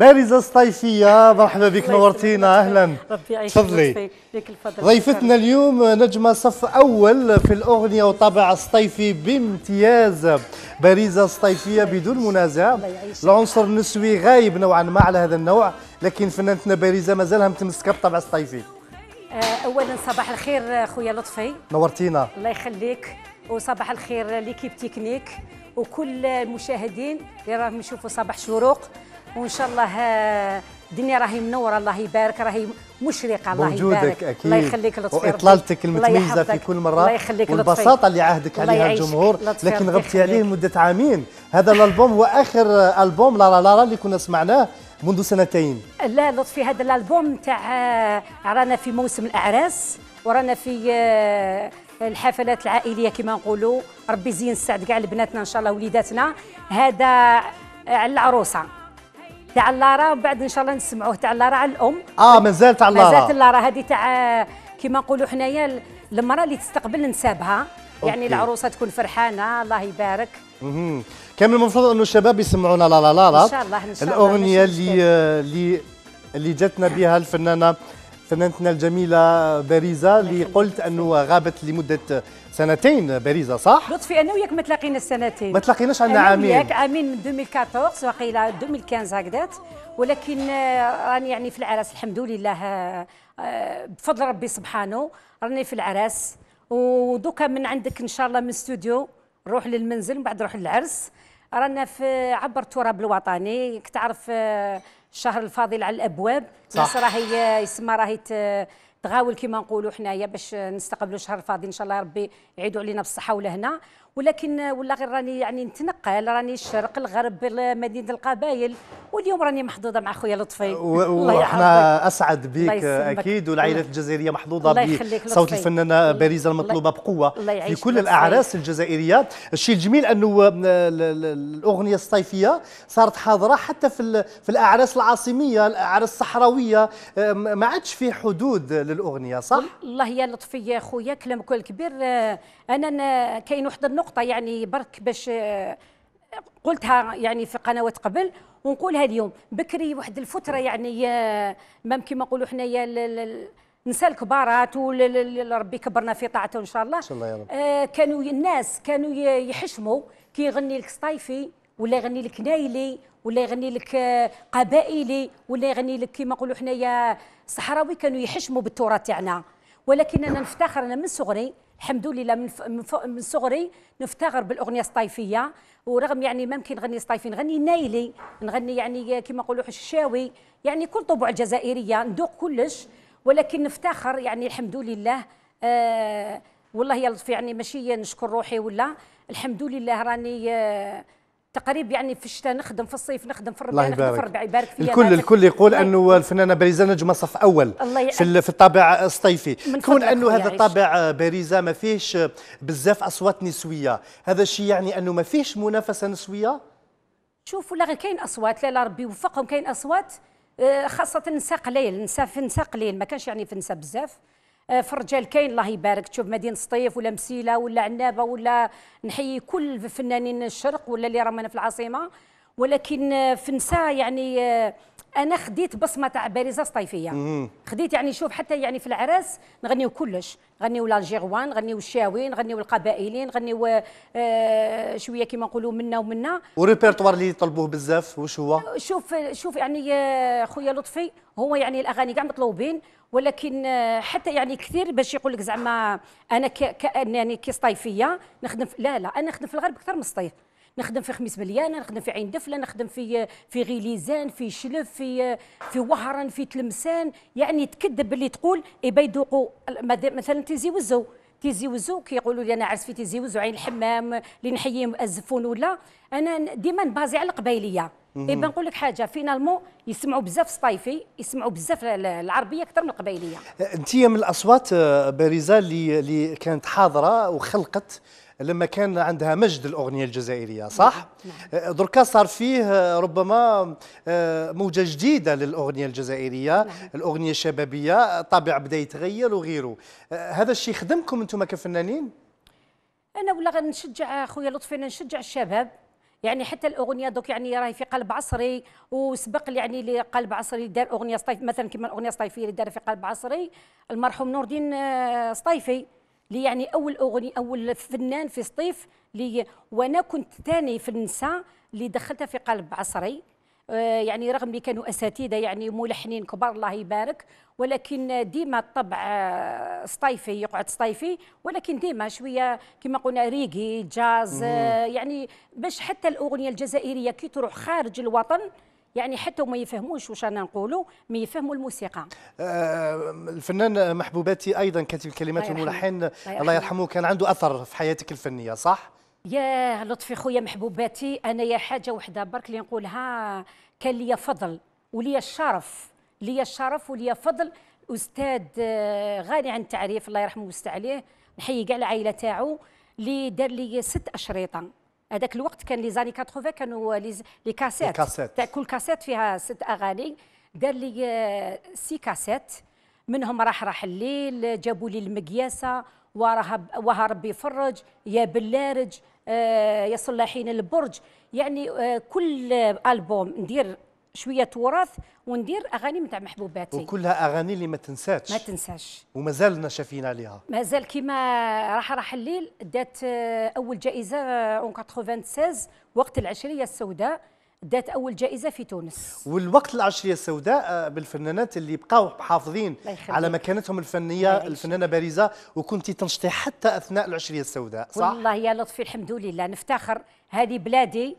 بارزة صيفيه مرحبا بك نورتينا أهلا. ربي يعيشك تفضلي. ضيفتنا اليوم نجمة صف أول في الأغنية وطابع الصيفي بامتياز. بارزة صيفية بدون منازع. العنصر النسوي غايب نوعا ما على هذا النوع لكن فنانتنا بارزة مازالها متمسكة بالطابع الصيفي. آه، اولا صباح الخير خويا لطفي. نورتينا. الله يخليك. وصباح الخير ليكيب تكنيك. وكل المشاهدين اللي راهم يشوفوا صباح شروق. وإن شاء الله آه، الدنيا راهي منورة الله يبارك راهي مشرقة الله يبارك أكيد الله يخليك لطفي الله المتميزة في. كل مرة الله يخليك لطفي. والبساطة اللي عهدك عليها. الجمهور لكن غبتي عليه. لمدة عامين هذا الألبوم هو آخر ألبوم لارا لارا اللي كنا سمعناه منذ سنتين لا لطفي هذا الألبوم تاع آه، رانا في موسم الأعراس ورانا في آه، الحفلات العائلية كما نقولوا ربي يزين السعد كاع لبناتنا إن شاء الله وليداتنا هذا على العروسة تاع لارا وبعد إن شاء الله نسمعوه تاع لارا على الأم. آه مازال تاع مازالت لارا لارا هذه تاع كما نقولوا حنايا المراه اللي تستقبل نسابها. يعني أوكي. العروسة تكون فرحانة الله يبارك. مهم. كان من المفروض أنه الشباب يسمعونا لا لا لا لا. إن شاء الله، إن شاء الله، الأغنية اللي اللي اللي جاتنا بها الفنانة فنانتنا الجميلة باريزة اللي قلت أنه غابت لمدة سنتين باريزه صح؟ لطفي أنا وياك ما تلاقينا السنتين. ما تلاقيناش عندنا عامين. وياك عامين من 2014 وقيله 2015 هكذات. ولكن آه، راني يعني في العراس الحمد لله آه، آه، بفضل ربي سبحانه راني في العراس. ودوكا من عندك إن شاء الله من استوديو نروح للمنزل من بعد نروح للعرس. رانا في عبر التراب الوطني كتعرف آه، الشهر الفاضل على الأبواب. صح. راهي يسمى راهي تغاول كما نقولوا حنايا باش نستقبلوا الشهر الفاضل إن شاء الله ربي يعيدوا علينا بالصحة ولهنا. ولكن ولا غير راني يعني نتنقل راني الشرق الغرب مدينه القبائل واليوم راني محظوظة مع خويا لطفي و- الله وأحنا يحفظك. اسعد بك. أكيد والعائلة الله- الجزائرية محظوظة بصوت. الفنانة باريزه المطلوبة بقوة في كل. الأعراس الجزائرية الشيء الجميل أنه ال- الأغنية الصيفية صارت حاضرة حتى في في الأعراس العاصمية الأعراس الصحراوية أم، ما عادش في حدود للأغنية صح الله يا لطفي يا خويا كلامك الكبير آه، أنا كاين واحد النقطه يعني برك باش آه، قلتها يعني في قنوات قبل ونقولها اليوم. بكري واحد الفترة يعني آه، مام كما نقولوا حنايا ال- ال- النساء الكبارات وربي كبرنا في طاعته إن شاء الله. إن شاء الله يا رب. آه، كانوا الناس كانوا يحشموا. كي يغني لك سطايفي ولا يغني لك نايلي ولا يغني لك قبائلي ولا يغني لك كما نقولوا حنايا صحراوي كانوا يحشموا بالتراث تاعنا. ولكن أنا نفتخر أنا من صغري الحمد لله من, من, صغري نفتخر بالأغنية الصيفية ورغم يعني ممكن نغني صيفي نغني نايلي نغني يعني كما نقولوا الشاوي يعني كل طبوع الجزائريه ندوق كلش ولكن نفتخر يعني الحمد لله آه والله يا يعني ماشي نشكر روحي ولا الحمد لله راني آه تقريب يعني في الشتاء نخدم في الصيف نخدم في الربيع نخدم في الربيع يبارك فيا الكل. الكل يقول أنه الفنانه باريزه نجمه صف أول الله. في في الطابع الصيفي كون أنه هذا. الطابع باريزه ما فيهش بزاف أصوات نسوية هذا الشيء يعني أنه ما فيهش منافسة نسوية شوف ولا غير كاين أصوات لا لا ربي يوفقهم كاين أصوات آه، خاصة النساء قليل النساء في النساء قليل ما كانش يعني في النساء بزاف في الرجال كاين الله يبارك. تشوف مدينة سطيف ولا مسيلة ولا عنابة ولا نحيي كل فنانين الشرق ولا اللي راهم في العاصمة. ولكن آه، في النساء يعني آه، أنا خديت بصمة تاع بارزه سطيفيه خديت يعني شوف حتى يعني في العراس نغنيو كلش. نغنيو لالجيروان نغنيو الشاوي نغنيو القبائلي نغنيو آه، شوية كما نقولوا منا ومنا. والريبرتوار اللي يطلبوه بزاف وش هو؟ شوف شوف يعني يا خويا لطفي هو يعني الأغاني كاع مطلوبين ولكن آه، حتى يعني كثير باش يقول لك زعما أنا ك ك- يعني كي صيفيه نخدم لا لا أنا نخدم في الغرب أكثر من الصيف. نخدم في خميس مليانة نخدم في عين دفلة نخدم في في غيليزان في شلف في في وهران في تلمسان. يعني تكذب اللي تقول مد- مثلا تيزي وزو. تيزي وزو كيقولوا لي أنا عرس في تيزي وزو عين الحمام اللي نحييهم الزفون ولا. أنا ديما نبازي على القبايلية. يبا نقول لك حاجة فينالمون يسمعوا بزاف سطايفي يسمعوا بزاف ال- العربية أكثر من القبايلية. انت من الأصوات باريزه اللي اللي كانت حاضرة وخلقت لما كان عندها مجد الأغنية الجزائرية صح؟ آه، دركا صار فيه آه، ربما آه، موجة جديدة للأغنية الجزائرية، الأغنية الشبابية، الطابع بدا يتغير وغيره. آه، هذا الشيء خدمكم أنتم كفنانين؟ أنا ولا غنشجع خويا لطفي أنا نشجع الشباب يعني حتى الأغنية دوك يعني راهي في قلب عصري وسبق يعني لقلب عصري دار أغنية صيف مثلا كما الأغنية الصيفية اللي دار في قلب عصري المرحوم نور الدين سطيفي اللي يعني أول أغنية أول فنان في سطيف لي وأنا كنت ثاني في النساء اللي دخلتها في قلب عصري. آه، يعني رغم اللي كانوا أساتذة يعني ملحنين كبار الله يبارك. ولكن ديما الطبع آه، سطيفي يقعد سطيفي. ولكن ديما شوية كما قلنا ريغي جاز آه، يعني باش حتى الأغنية الجزائرية كي تروح خارج الوطن يعني حتى وما يفهموش واش أنا نقولوا ما يفهموا الموسيقى آه، الفنان محبوباتي أيضا كاتب الكلمات والملحن. الله يرحمه كان عنده أثر في حياتك الفنية صح؟ يا لطفي خويا محبوباتي أنا يا حاجة وحدة برك اللي نقولها كان لي فضل ولي الشرف لي الشرف ولي فضل أستاذ آه، غني عن التعريف الله يرحمه ويستر عليه نحيي كاع العائلة تاعو اللي دار لي ست اشرطه هذاك الوقت كان les années 80 كانوا les cassettes. تاع كل كاسيت فيها ست أغاني. دار لي آه، six cassettes. منهم راح راح الليل جابوا لي المقياسة وراها وها ربي يفرج يا بلارج آه يا صلاحين البرج. يعني آه كل ألبوم ندير شوية تراث وندير أغاني نتاع محبوباتي وكلها أغاني اللي ما تنساتش ما تنساش ومازال شافين عليها مازال كيما راح راح الليل دات آه، أول جائزة آه، أون 96 وقت العشرية السوداء دات أول جائزة في تونس والوقت العشرية السوداء آه، بالفنانات اللي بقاو يخليك. على مكانتهم الفنية. الفنانة باريزه وكنتي تنشطي حتى أثناء العشرية السوداء صح؟ والله يا لطفي الحمد لله نفتخر هذه بلادي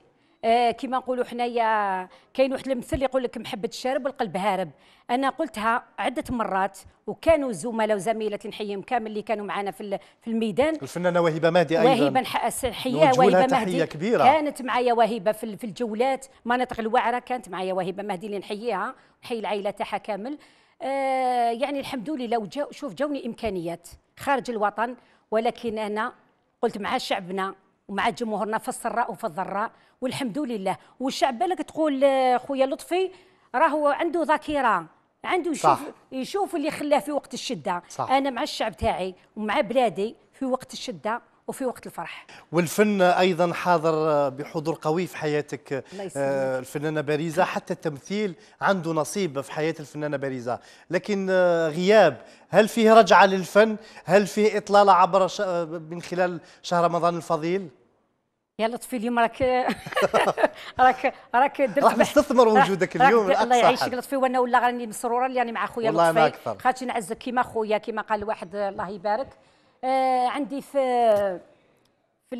كما نقولوا حنايا كاين واحد المثل يقول لك محبة الشارب والقلب هارب أنا قلتها عدة مرات وكانوا زملاء وزميلات نحييهم كامل اللي كانوا معنا في في الميدان. الفنانة وهبه مهدي أيضا. وهبه لها وهبه مهدي. كبيرة. كانت معايا وهبه في في الجولات. مناطق الوعرة كانت معايا وهبه مهدي اللي نحييها نحيي العائلة تاعها كامل. آه يعني الحمد لله وجا شوف جاوني إمكانيات خارج الوطن ولكن أنا قلت مع شعبنا ومع جمهورنا في السراء وفي الضراء والحمد لله. والشعب بالك تقول آه، خويا لطفي راهو عنده ذاكرة عنده يشوف صح. يشوف اللي خلاه في وقت الشدة. صح. أنا مع الشعب تاعي ومع بلادي في وقت الشدة وفي وقت الفرح. والفن أيضا حاضر آه، بحضور قوي في حياتك. آه، الفنانة باريزة حتى التمثيل عنده نصيب في حياة الفنانة باريزة. لكن غياب هل فيه رجعة للفن؟ هل فيه إطلالة عبر من خلال شهر رمضان الفضيل؟ يا لطفي اليوم راك راك راك درت راح نستثمر وجودك اليوم الله يعيشك. لطفي وأنا ولا راني مسرورة اللي راني مع خويا لطفي. خاطر نعزك كيما خويا كيما قال واحد الله يبارك. آه عندي في في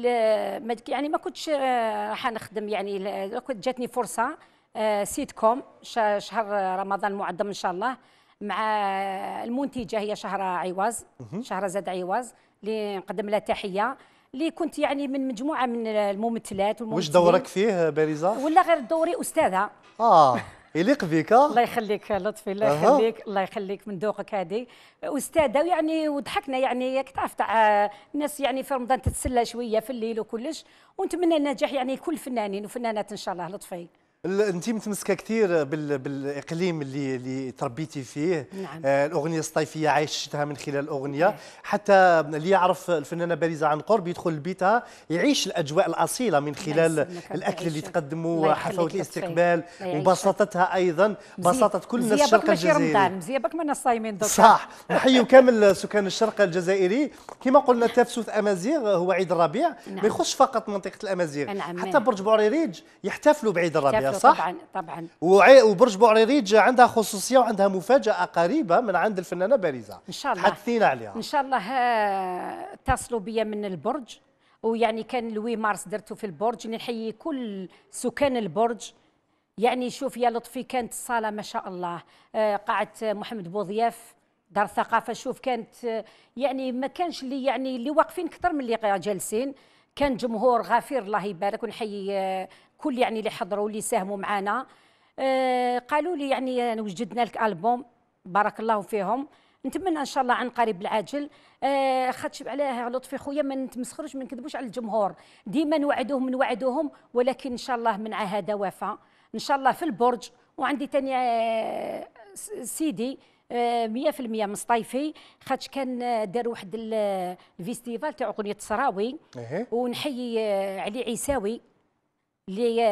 يعني ما كنتش آه، راح نخدم يعني كنت جاتني فرصة آه، سيت كوم شهر رمضان معظم إن شاء الله مع المنتجة هي شهر عوض شهر زاد عوض اللي نقدم لها تحية. اللي كنت يعني من مجموعة من الممثلات والممثلين. دورك فيه باريزه ولا غير دوري أستاذة. آه يليق بك آه؟ الله يخليك لطفي الله. يخليك الله يخليك من ذوقك هذه. أستاذة يعني وضحكنا يعني كتعرف تاع الناس يعني في رمضان تتسلى شوية في الليل وكلش. ونتمنى النجاح يعني كل فنانين وفنانات إن شاء الله لطفي. انت متمسكة كثير بال... بالإقليم اللي اللي تربيتي فيه نعم. آه الأغنية الصيفيه عايشتها من خلال الأغنية حتى اللي يعرف الفنانة باريزه عن قرب يدخل لبيتها يعيش الأجواء الأصيلة من خلال يسلمك، الأكل اللي. تقدمه الله يخليك حفاوه لطفي. الاستقبال. وبساطتها أيضا بساطة كل الناس الشرق الجزائري رمضان مزيابك من الصايمين دوكا صح نحيي كامل سكان الشرق الجزائري كما قلنا تافسوث أمازيغ هو عيد الربيع ما نعم. يخص فقط منطقة الأمازيغ نعم. حتى برج بوعريريج يحتفلوا بعيد الربيع صح؟ طبعا طبعا. وبرج بوعريريج عندها خصوصية وعندها مفاجأة قريبة من عند الفنانة باريزه إن شاء الله. حدثينا عليها. إن شاء الله اتصلوا بيا من البرج. ويعني كان le huit mars درته في البرج نحيي كل سكان البرج. يعني شوف يا لطفي كانت الصالة ما شاء الله. آه، قاعه محمد بوضياف دار الثقافه شوف كانت يعني ما كانش اللي يعني اللي واقفين أكثر من اللي جالسين. كان جمهور غفير الله يبارك. ونحيي آه، كل يعني اللي حضروا اللي ساهموا معنا آه، قالوا لي يعني وجدنا لك ألبوم بارك الله فيهم. نتمنى إن شاء الله عن قريب العاجل. آه خاطش عليها لطفي خويا ما نتمسخروش ما نكذبوش على الجمهور. ديما نوعدوهم نوعدوهم ولكن إن شاء الله من عهد وفاء إن شاء الله في البرج وعندي تاني آه سيدي آه، 100% من صطيفي خاطش كان آه، دار واحد ال- ال festival تاع أغنية صراوي. إيه. ونحيي آه، علي عيساوي. اللي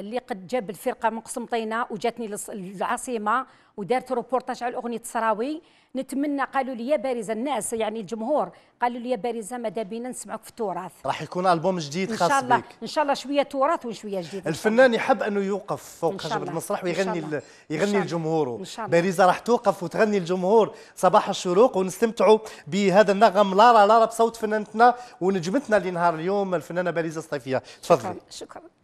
اللي قد جاب الفرقة من قسنطينه وجاتني للعاصمة ودارت روبورتاج على اغنيه الصراوي. نتمنى قالوا لي يا بارزة الناس يعني الجمهور قالوا لي يا بارزة ماذا بينا نسمعك في التراث. راح يكون ألبوم جديد إن شاء خاص الله بك. إن شاء الله شوية تراث وشوية جديد. الفنان يحب أنه يوقف فوق الله. المسرح ويغني يغني شاء الله. لجمهوره. باريزا راح توقف وتغني الجمهور. صباح الشروق ونستمتعوا بهذا النغم. لارا لارا بصوت فنانتنا ونجمتنا لنهار اليوم الفنانة باريزا الصيفيه تفضلي. شكرا لارا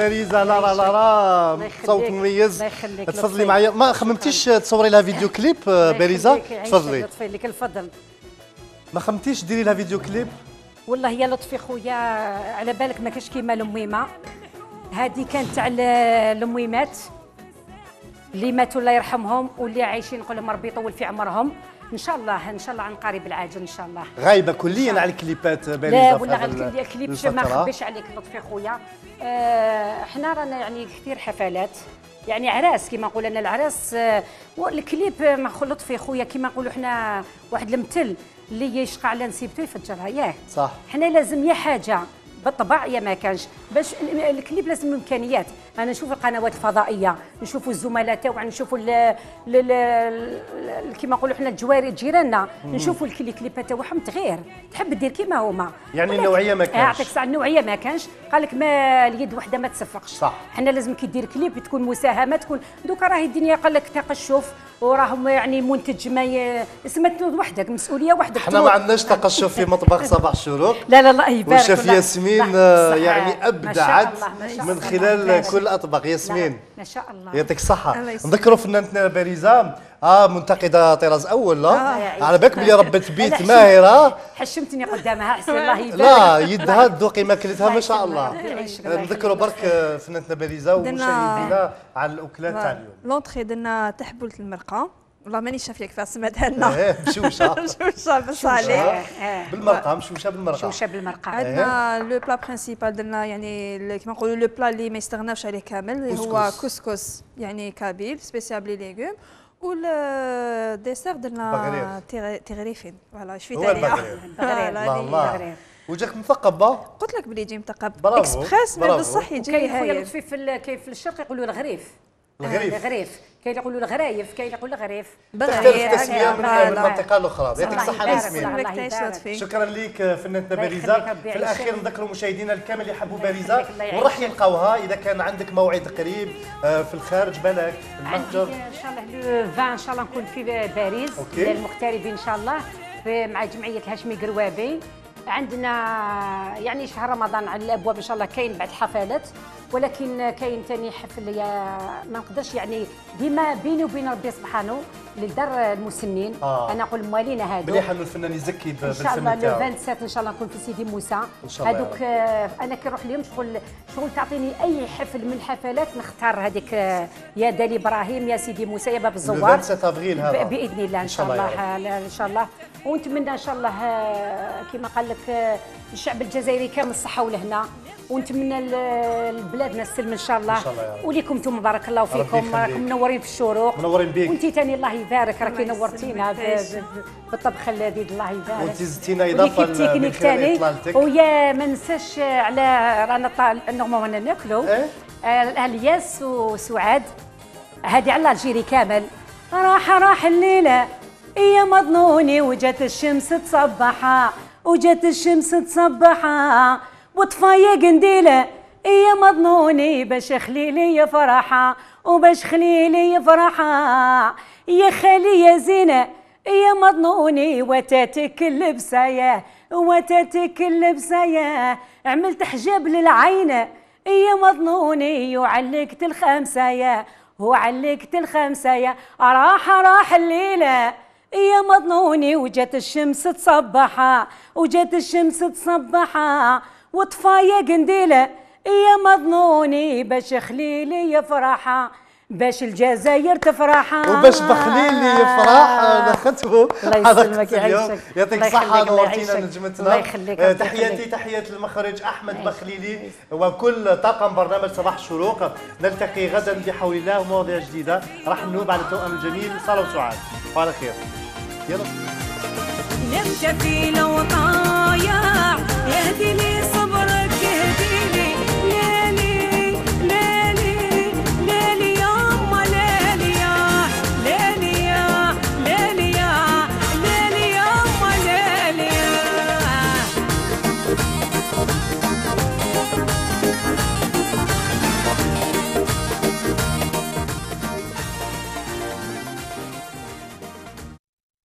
باريزا لارا لارا يخليك. صوت مميز. تفضلي. معايا. ما خممتيش تصوري لها فيديو كليب باريزا تفضلي. لطفي لك الفضل. ما خممتيش ديري لها فيديو كليب؟ والله يا لطفي خويا على بالك ما كاش كيما الاميمه هذه كانت تاع الاميمات اللي ماتوا الله يرحمهم واللي عايشين نقول لهم ربي يطول في عمرهم. إن شاء الله إن شاء الله عن قريب العاجل إن شاء الله. غايبة كليا على الكليبات لا ولا ال- الكليب ما. نخبيش عليك لطفي خويا. آه، رانا يعني كثير حفلات. يعني عراس كما نقول أنا العراس آه، والكليب ما لطفي خويا كما نقولوا إحنا واحد المثل اللي يشقى على نسيبته يفجرها. ياه. صح. إحنا لازم يا حاجة بالطبع يا ما كانش. باش ال- الكليب لازم إمكانيات. أنا نشوف القنوات الفضائية نشوفوا الزملاء تاعنا ال- ال- كيما نقولوا إحنا الجواري جيراننا نشوفوا الكلي كليبات تاعهم تغير تحب دير كيما هما يعني النوعية ما كانش. يعطيك الصحه النوعية ما كانش قال لك ما اليد وحدة ما تصفقش صح. إحنا لازم كي دير كليب تكون مساهمة تكون دوكا راهي الدنيا قال لك تقشف وراهم يعني منتج ما ي... تنوض وحدك مسؤولية وحدك تنوض. ما عندناش تقشف في مطبخ صباح الشروق لا لا الله يبارك وشاف. ياسمين صح. يعني ما شاء ابدعت الله، ما شاء من. خلال بارك. كل الاطباق ياسمين. ما شاء الله. يعطيك يسلمك. نذكروا فنانتنا باريزا آه منتقدة طراز أول لا؟ آه. على بالك بلي أنا بيت ماهرة. حشمتني قدامها حسبي الله يبارك. لا يدها تذوقي ماكلتها ما شاء الله. الله نذكروا. برك آه، فنانتنا باريزا درنا- ومشاهدينا على الأكلات تاع اليوم. لونتخي درنا تحبولة المرقة والله ماني شافية كيف سمعتها لنا إيه مشوشة. مشوشة بس عليك آه، آه. بالمرقة مشوشة بالمرقة. شوشه بالمرقة. عندنا لو بلا برينسيبال درنا يعني كيما نقولوا لو بلا اللي ما يستغناوش عليه كامل اللي هو كسكس. يعني كابيل سبيسيال بلي ليغوم و ال dessert درنا تغريفين voilà شوي. بغرير voilà، الله الله. بغرير. وجهك مثقب با قلت لك بلي يجي مثقب exprès mais. بصح يجي كاين خويا هايل. لطفي في كاين في الشرق يقولوا الغريف. الغريف. آه، الغريف. كاين اللي يقولوا الغرايف كاين اللي يقول الغريف. تختلف التسمية من لا. منطقة لأخرى. يعطيك الصحه. لطفي شكرا لك فنانتنا الله باريزا. في الأخير. نذكروا مشاهدينا الكامل اللي يحبوا باريزا. وراح. يلقاوها إذا كان عندك موعد قريب آه، في الخارج بالك؟ المتجر. إن شاء الله لو 20 إن شاء الله نكون في باريس. للمغتربين إن شاء الله مع جمعية هاشمي قروابي. عندنا يعني شهر رمضان على الأبواب إن شاء الله كاين بعد حفلات ولكن كاين ثاني حفل ما نقدرش يعني ديما بيني وبين ربي سبحانه. للدار المسنين. آه. أنا نقول موالينا هادو. مليح إنه الفنان يزكي إن شاء الله لو تاعو 27 إن شاء الله نكون في سيدي موسى. إن شاء الله هذوك آه، أنا كي نروح اليوم شغل شغل تعطيني أي حفل من الحفلات نختار هذيك آه، يا دالي إبراهيم يا سيدي موسى يا باب الزوار. 27 افريل هذا. بإذن الله إن شاء الله. آه، إن شاء الله. ونتمنى إن شاء الله آه، كما قال لك آه، الشعب الجزائري كامل الصحه والهنا ونتمنى لبلادنا السلم إن شاء الله. إن شاء الله. وليكم أنتم بارك الله فيكم. راكم منورين في الشروق. منورين بيك. وانت ثاني الله يبارك راكي نورتينا بالطبخ اللذيذ الله يبارك. وانت زدتينا إضافة التكنيك خلال ثاني ويا ما ننساش على رانا نورمالمون رانا ناكلوا إيه؟ آه، الياس وسعاد. هذه على الجيري كامل. راح راح الليلة. يا مظنوني وجات الشمس تصبحها وجات الشمس تصبحها وطفايا قنديلة. يا مظنوني باش خليلي يا فرحة وباش خليلي يا فرحة. يا خالي يا زينة يا مظنوني وتاتك اللبسايا وتاتك اللبسايا. عملت حجاب للعين يا مظنوني وعلقت الخمسايا. وعلقت الخمسايا. راح راح الليلة. يا مظنوني وجات الشمس تصبحها وجات الشمس تصبحها وطفايا قنديلة. يا مظنوني باش خليلي يفرحها باش الجزائر تفرحها وباش بخليل لي فرح دخلته الله يسلمك يعيشك. يعطيك الله نورتينا. نجمتنا الله يخليك، تحياتي. تحيات المخرج أحمد بخليلي. وكل طاقم برنامج صباح الشروق. نلتقي غدا بحول الله ومواضيع جديدة. راح ننوب على التوأم الجميل. سارة وسعاد. وعلى خير. يلا. نمشي في الوطايا يهدي لي صبر